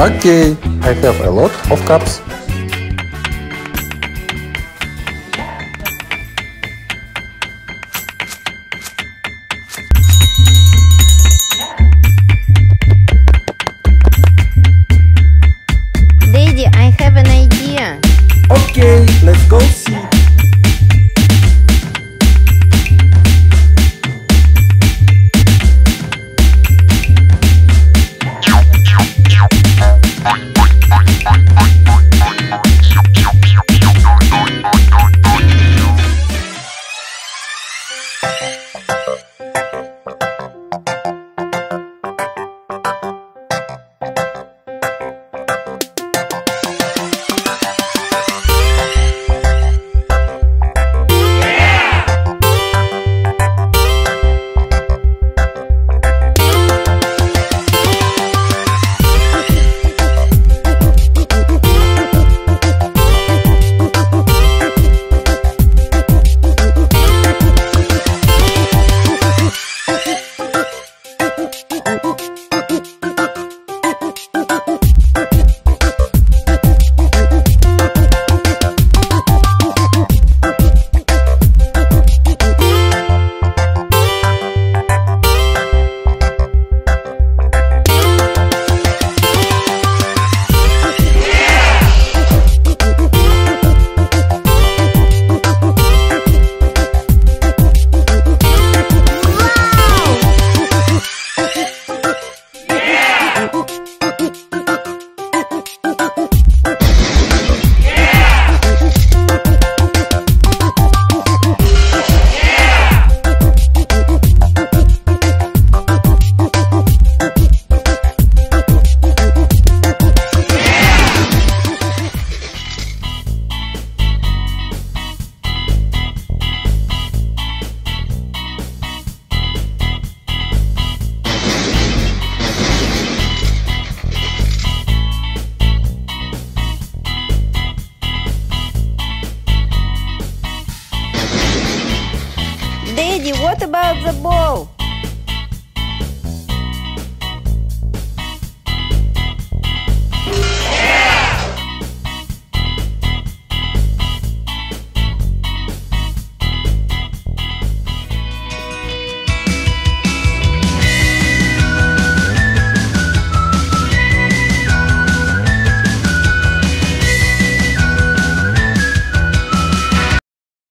Okay, I have a lot of cups. Daddy, I have an idea. Okay, let's go see. the ball.